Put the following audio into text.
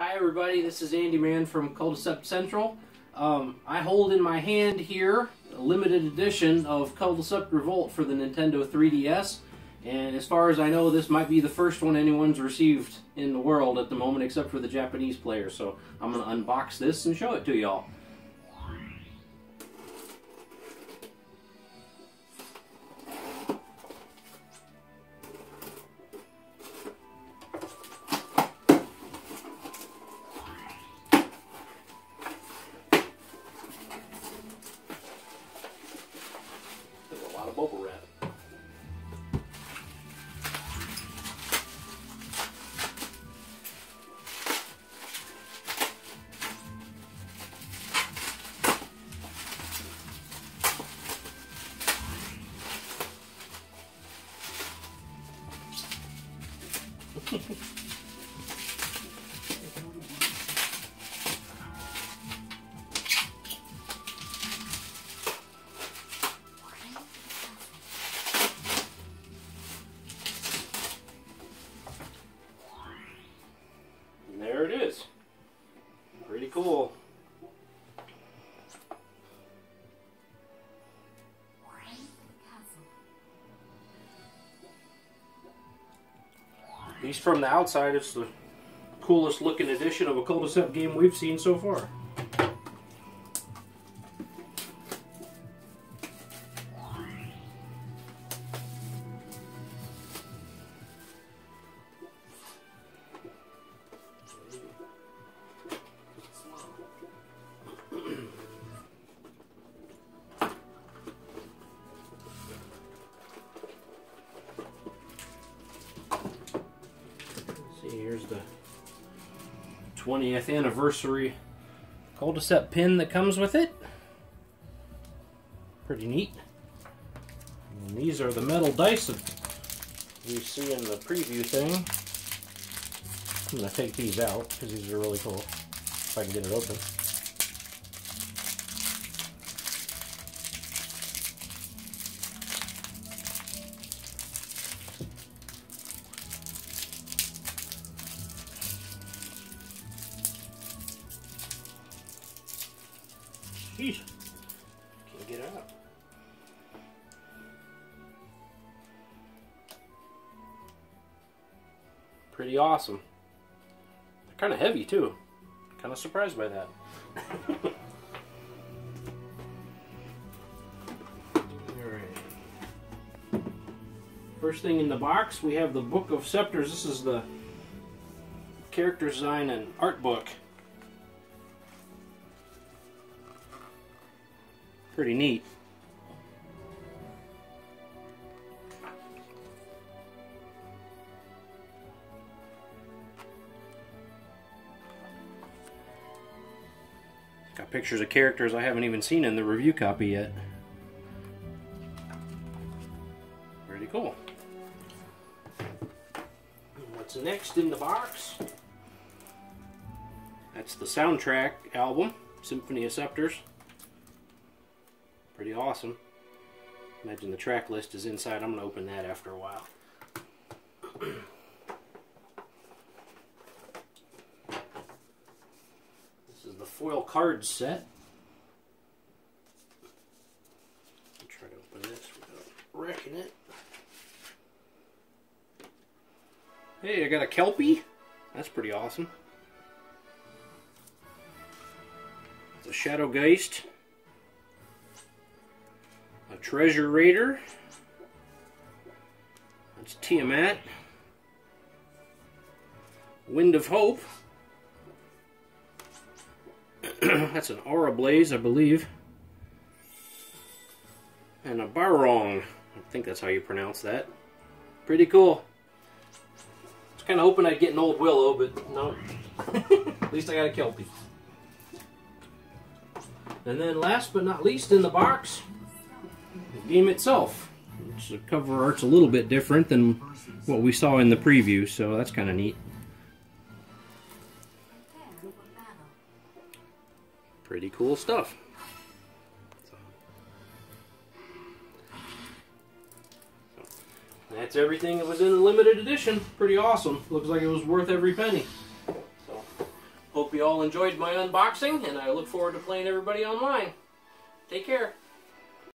Hi everybody, this is Andy Mann from Culdcept Central. Um, I hold in my hand here a limited edition of Culdcept Revolt for the Nintendo 3DS. And as far as I know, this might be the first one anyone's received in the world at the moment, except for the Japanese players. So I'm going to unbox this and show it to y'all. Bubble wrap. Pretty cool. At least from the outside, it's the coolest looking edition of a Culdcept game we've seen so far. Here's the 20th anniversary Culdcept pin that comes with it. Pretty neat. And these are the metal dice you see in the preview thing. I'm going to take these out because these are really cool. If I can get it open. Jeez. Can't get out. Pretty awesome. They're kind of heavy too. Kind of surprised by that. Alright. First thing in the box, we have the Book of Scepters. This is the character design and art book. Pretty neat. Got pictures of characters I haven't even seen in the review copy yet. Pretty cool. What's next in the box? That's the soundtrack album, Symphony of Scepters. Pretty awesome. Imagine the track list is inside. I'm going to open that after a while. this is the foil card set. I'll try to open this without wrecking it. Hey, I got a Kelpie. That's pretty awesome. A Shadow Geist a treasure raider. That's Tiamat. Wind of Hope. That's an Aura Blaze, I believe. And a Barong. I think that's how you pronounce that. Pretty cool. I was kind of hoping I'd get an old Willow, but no. At least I got a Kelpie. And then last but not least in the box, the game itself. Which the cover art's a little bit different than what we saw in the preview, so that's kind of neat. Pretty cool stuff. That's everything that was in the limited edition. Pretty awesome. Looks like it was worth every penny. So, Hope you all enjoyed my unboxing, and I look forward to playing everybody online. Take care.